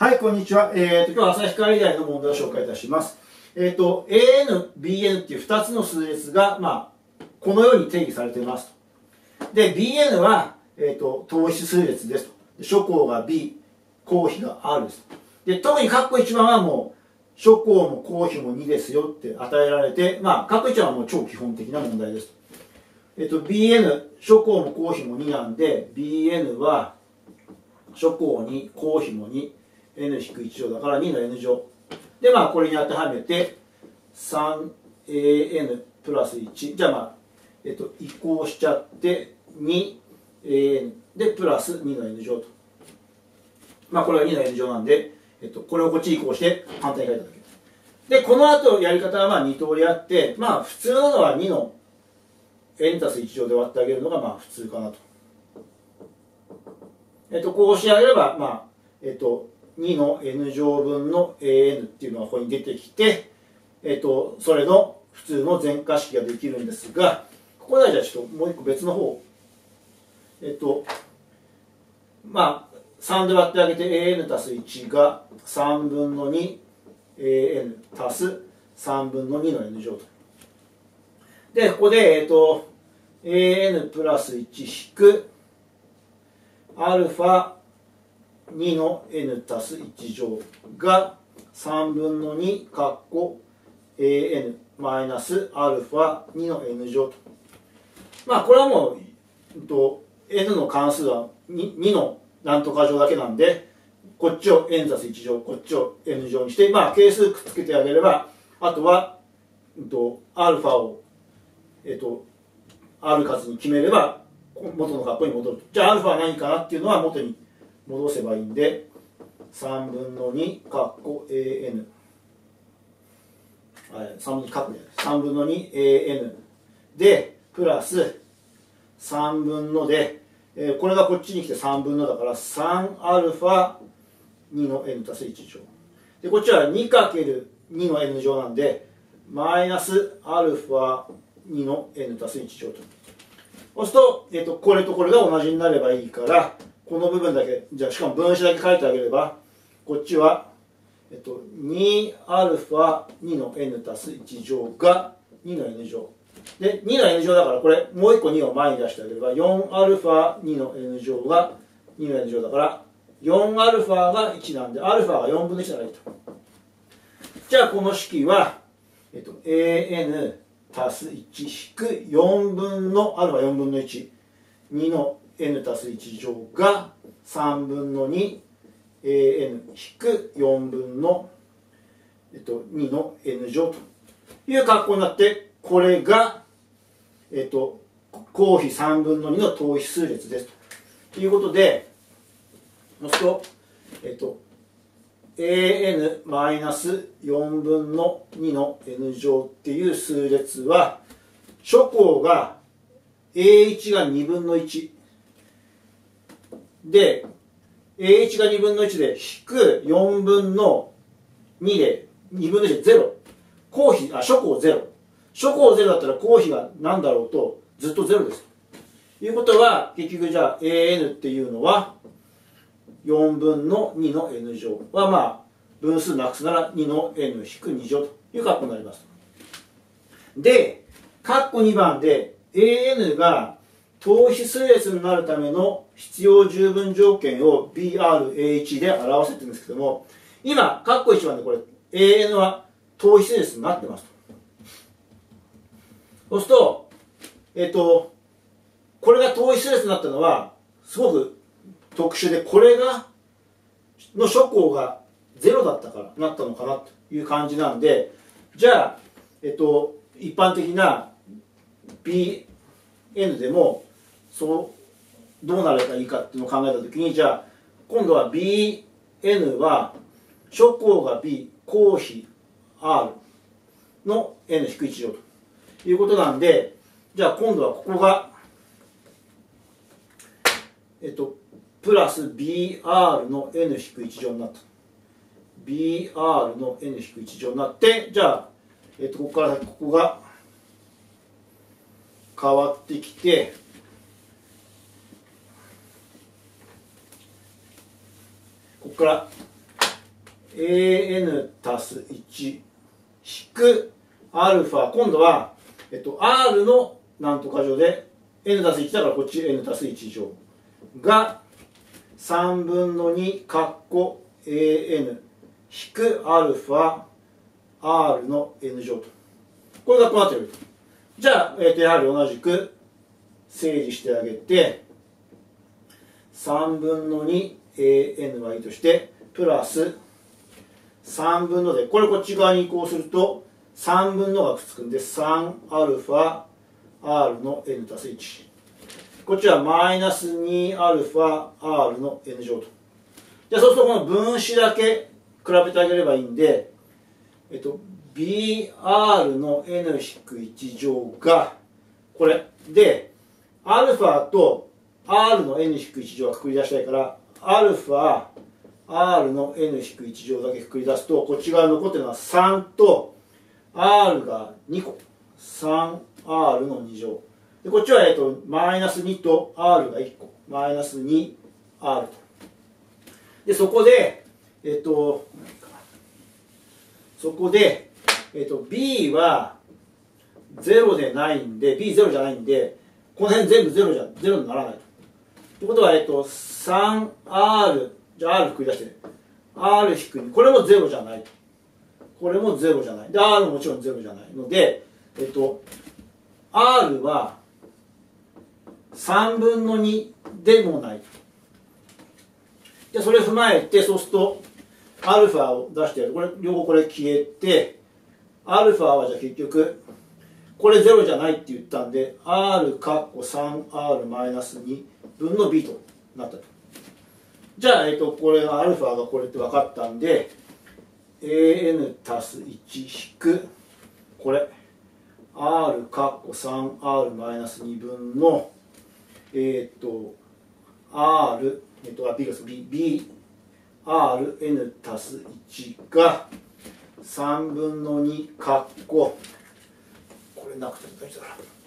はい、こんにちは。えー、と、今日は朝日会大の問題を紹介いたします。えっ、ー、と、AN、BN っていう2つの数列が、まあ、このように定義されていますと。で、BN は、えっ、ー、と、等比数列ですと。諸項が B、公比が R です。で、特に括弧1番はもう、諸項も公比も2ですよって与えられて、まあ、括弧1番はもう超基本的な問題です。えっ、と、BN、諸項も公比も2なんで、BN は、諸項2、公比も2、n-1 乗だから2の n 乗でまあこれに当てはめて 3an プラス1じゃあまあえっと移行しちゃって 2an でプラス2の n 乗と。まあこれは2の n 乗なんで、えっと、これをこっち移行して反対に書いただけ。でこの後やり方はまあ2通りあってまあ普通なのは2の n たす1乗で割ってあげるのがまあ普通かなと。えっとこうしてあげればまあえっと2の n 乗分の an っていうのがここに出てきて、えっと、それの普通の全化式ができるんですが、ここではじゃあちょっともう一個別の方、えっと、まあ、3で割ってあげて an 足す1が3分の 2an 足す3分の2の n 乗と。で、ここで、えっと、an プラス1引くアルファ2の n 足す1乗が3分の2かっこ an マイナスアルファ2の n 乗と。まあこれはもう、と、n の関数は 2, 2のなんとか乗だけなんで、こっちを n 足す1乗、こっちを n 乗にして、まあ係数くっつけてあげれば、あとは、えっと、アルファを、えっと、ある数に決めれば、元の格好に戻るじゃあアルファは何かなっていうのは元に戻せばいいんで3分の2かっこ an 3分の2かっこ3分の 2an でプラス3分ので、えー、これがこっちに来て3分のだから 3α2 の n 足す1乗。でこっちは 2×2 の n 乗なんでマイナス α2 の n 足す1乗と。そうすると、えーとこれとこれが同じになればいいからこの部分だけ、じゃあしかも分子だけ書いてあげれば、こっちは、えっと、2α2 の n 足す1乗が2の n 乗。で、2の n 乗だから、これ、もう1個2を前に出してあげれば、4α2 の n 乗が2の n 乗だから、4α が1なんで、α が4分の1ならいいと。じゃあ、この式は、えっと、an 足す1引く4分の、α4 分の1。2の n たす1乗が3分の 2an 引く4分の、えっと、2の n 乗という格好になってこれが、えっと、公比3分の2の等比数列ですということでそうすると、えっと、an マイナス4分の2の n 乗っていう数列は諸項が a1 が2分の1で、A1 が2分の1で、引く4分の2で、2分の1で0。公比、あ、諸項0。諸項0だったら公比が何だろうと、ずっと0です。いうことは、結局じゃあ AN っていうのは、4分の2の N 乗は、まあ、分数なくすなら2の N 引く2乗という格好になります。で、括弧2番で AN が等比数列になるための必要十分条件を BRA1 で表せてるんですけども、今、括弧1番でこれ、AN は等比数列になってます。そうすると、えっ、と、これが等比数列になったのは、すごく特殊で、これが、の諸項が0だったからなったのかなという感じなんで、じゃあ、えっと、一般的な BN でも、そうどうなればいいかっていうのを考えた時にじゃあ今度は BN は諸項が B 公比 R の N-1 乗ということなんでじゃあ今度はここがえっとプラス BR の N-1 乗になった。BR の N-1 乗になってじゃあ、えっと、ここからここが変わってきてここから。An 足す1引くアルファ。今度は、えっと、r のなんとか乗で n 足す1だからこっち n 足す1乗。が3分の2括弧 an 引くアルファ。R の n 乗と。これがこうなってる。じゃあ、えー、とやはり同じく整理してあげて3分の2 はいいとしてプラス3分のでこれこっち側に移行すると3分のがくっつくんで 3α r の n 足す1こっちはマイナス 2αr の n 乗とじゃあそうするとこの分子だけ比べてあげればいいんでえっと br の n-1 乗がこれで α と r の n-1 乗はくくり出したいから α r の n-1 乗だけくくり出すとこっち側残ってるのは3と r が2個。3r の2乗。でこっちは、えっと、マイナス2と r が1個。マイナス 2r と。でそこでえっとそこで、えっと、b は0でないんで b0 じゃないんでこの辺全部0じゃ0にならないと。ってことは、えっと、3r じゃあ r 繰り出して、r 引く2これも0じゃない。これも0じゃない。で r ももちろん0じゃない。のでえっと r は3分の2でもない。じゃそれ踏まえてそうするとアルファを出してやる。これ両方これ消えてアルファはじゃあ結局これ0じゃないって言ったんで r かっこ 3r マイナス2分の b となったと。じゃあ、えっと、これがアルファがこれって分かったんで an 足す1引くこれ。R かっこ 3r マイナス2分のえっ、と r えっ、とあ b が b b r n 足す1が3分の2かっここれなくても大丈夫だ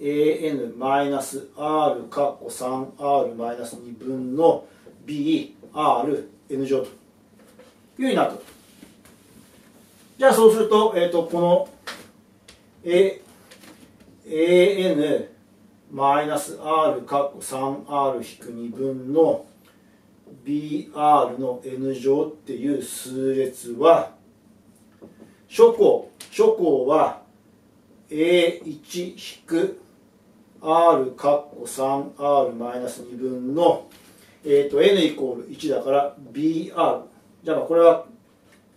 an-r かっこ 3r-2 分の b r n 乗と。いうふうになったじゃあそうすると,、えーと、この a an マイナス r かっこ 3r 引く2分の br の n 乗っていう数列は諸項諸項は a1 引く r かっこ 3r-2 分の、えーと、n イコール1だから br じゃあまあこれは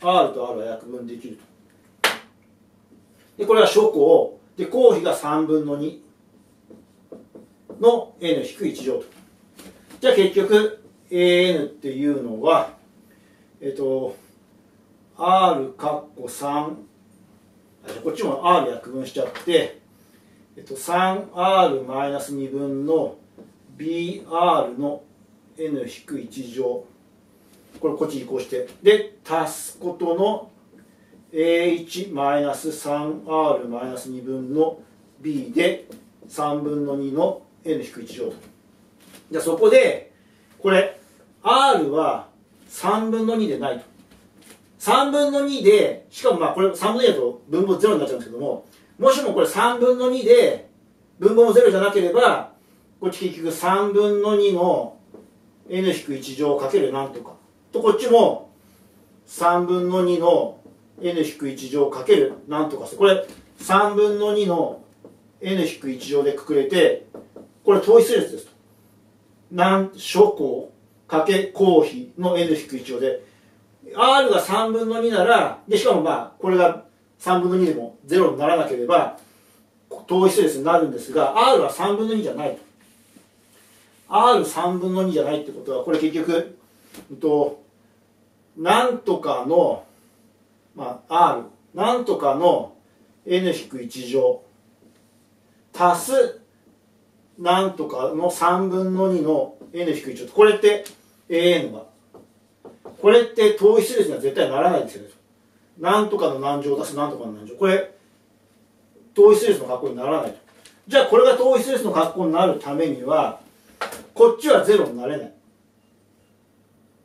r と r は約分できると。でこれは諸項。で項比が3分の2の n-1 乗と。じゃあ結局 an っていうのはえっと r かっこ3こっちも r 約分しちゃってえっと 3r-2 分の br の n-1 乗。これこっち移行して。で足すことの a1-3r-2 分の b で3分の2の n-1 乗と。じゃあそこでこれ r は3分の2でないと。3分の2でしかもまあこれ3分の2だと分母0になっちゃうんですけどももしもこれ3分の2で分母も0じゃなければこっち結局3分の2の n-1 乗かけるなんとか。とこっちも3分の2の n-1 乗かけるなんとか。してこれ3分の2の n-1 乗でくくれてこれ統一列です。と。何諸項かけ項比の n-1 乗で、r が3分の2なら、で、しかもまあ、これが3分の2でも0にならなければ、統一列になるんですが、r は3分の2じゃないと。r3 分の2じゃないってことは、これ結局、えっと、なんとかの、まあ、r、なんとかの n-1 乗足すなんとかの3分の2の n-1 乗これって an がこれって統一列には絶対ならないですよねなんとかの何乗足すなんとかの何乗これ統一列の格好にならないと。じゃあこれが統一列の格好になるためにはこっちは0になれない。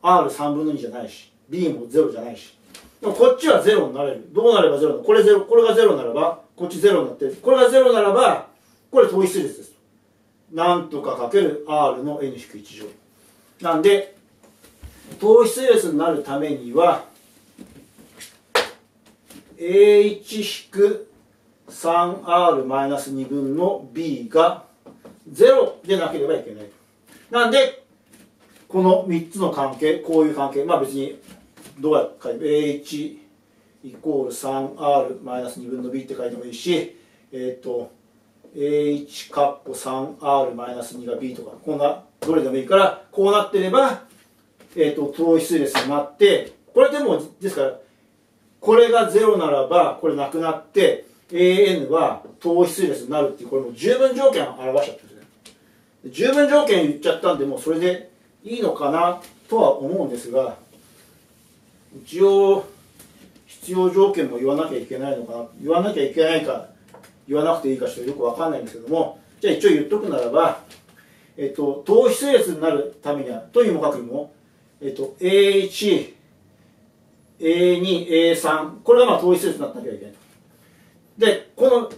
r3 分の2じゃないし B も0じゃないし。でもこっちは0になれる。どうなれば0なの？これ0これが0ならばこっち0になってるこれが0ならばこれ等比数列です。なんとかかける R の N-1 乗。なんで等比数列になるためには A1-3R-2 分の B が0でなければいけない。なんでこの3つの関係こういう関係まあ別にどうやって書いても A1 イコール 3R-2 分の B って書いてもいいしえっ、ー、と A1 カッコ 3R-2 が B とかこんなどれでもいいからこうなってればえっ、ー、と等比数列になってこれでもですからこれが0ならばこれなくなって AN は等比数列になるっていうこれも十分条件を表しちゃってるんですね。十分条件言っちゃったんでもうそれでいいのかなとは思うんですが一応必要条件も言わなきゃいけないのかな言わなきゃいけないか言わなくていいかちょっとよくわかんないんですけどもじゃあ一応言っとくならば、えっと、等比数列になるためにはとにもかくにも、えっと、A1 A2、A3、これがまあ等比数列になったわけいけない。で、この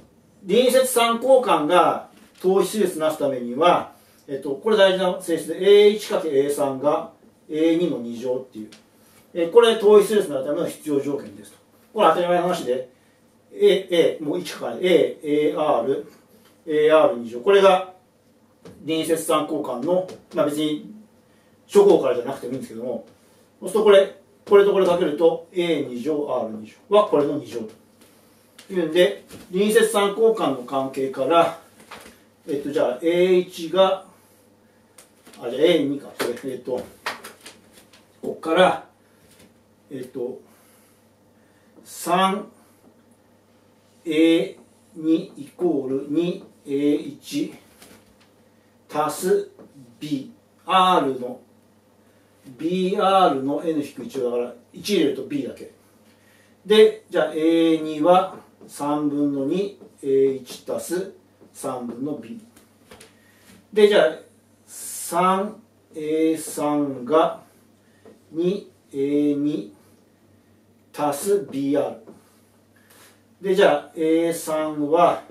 隣接三交換が等比数列になすためには、えっと、これ大事な性質で A1×A3 が A2 の2乗っていう。えこれ等比数列になるための必要条件ですと。これ当たり前の話で、A、A、もう1から A、AR、AR2 乗。これが隣接三交換の、まあ別に初号からじゃなくてもいいんですけども、そうするとこれ、これとこれかけると A2 乗 R2 乗。はこれの2乗と。いうんで隣接三交換の関係からえっとじゃあ A1 があじゃあ A2 か。それえっとここからえっと 3A2 イコール 2A1 足す BR の BR の N-1 だから1入れると B だけ。でじゃあ A2 は3分の 2A1 足す3分の B でじゃあ 3A3 が 2A2 足す BR でじゃあ A3 は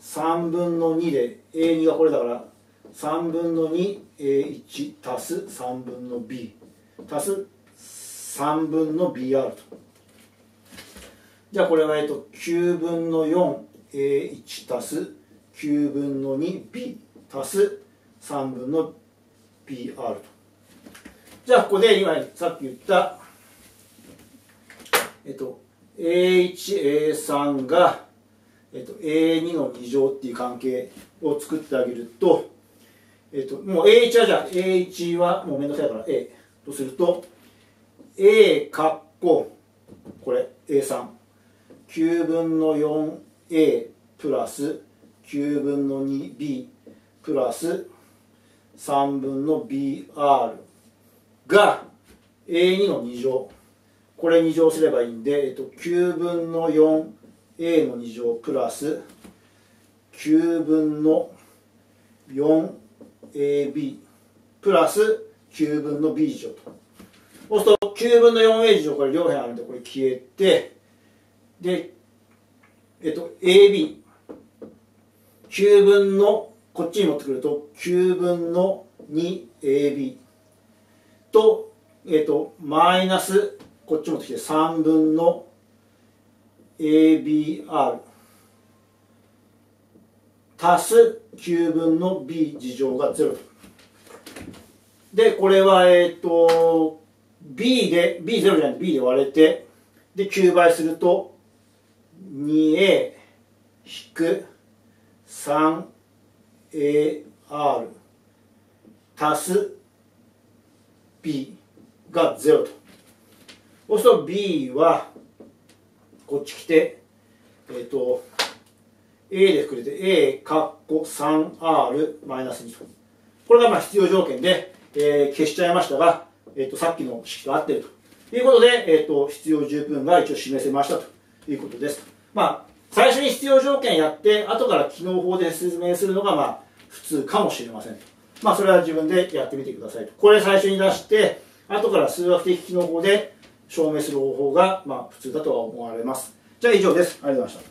3分の2で A2 がこれだから3分の 2A1 足す3分の B 足す3分の BR と。じゃあこれはえっと9分の 4A1 足す9分の 2B 足す3分の BR と。じゃあここで今さっき言ったえっと A1A3 が、えっと、A2 の2乗っていう関係を作ってあげるとえっ、と、もう A1 はじゃあ、A1 はもうめんどくさいから A とすると、A かっこ、これ A3。9分の 4A プラス9分の 2B プラス3分の BR が A2 の2乗。これ2乗すればいいんで、えっと、9分の 4A の2乗プラス9分の4 AB プラス9分の B 乗と。そうすると9分の 4A 乗これ両辺あるんでこれ消えてでえっと AB9 分のこっちに持ってくると9分の 2AB とえっとマイナスこっち持ってきて3分の ABR 足す9分の b 事乗が0。で、これは、えっ、と、b で、b0 じゃない b で割れて、で、9倍すると、2a 引く 3ar 足す b が0と。そうすると b は、こっち来て、えっ、ー、と、A でくれて A カッコ 3R マイナス2と。これがまあ必要条件で、えー、消しちゃいましたが、えーと、さっきの式と合ってるということで、えーと、必要十分が一応示せましたということです。まあ、最初に必要条件やって、後から機能法で説明するのがまあ普通かもしれません。まあ、それは自分でやってみてくださいと。これ最初に出して、後から数学的機能法で証明する方法が、まあ、普通だとは思われますじゃあ以上ですありがとうございました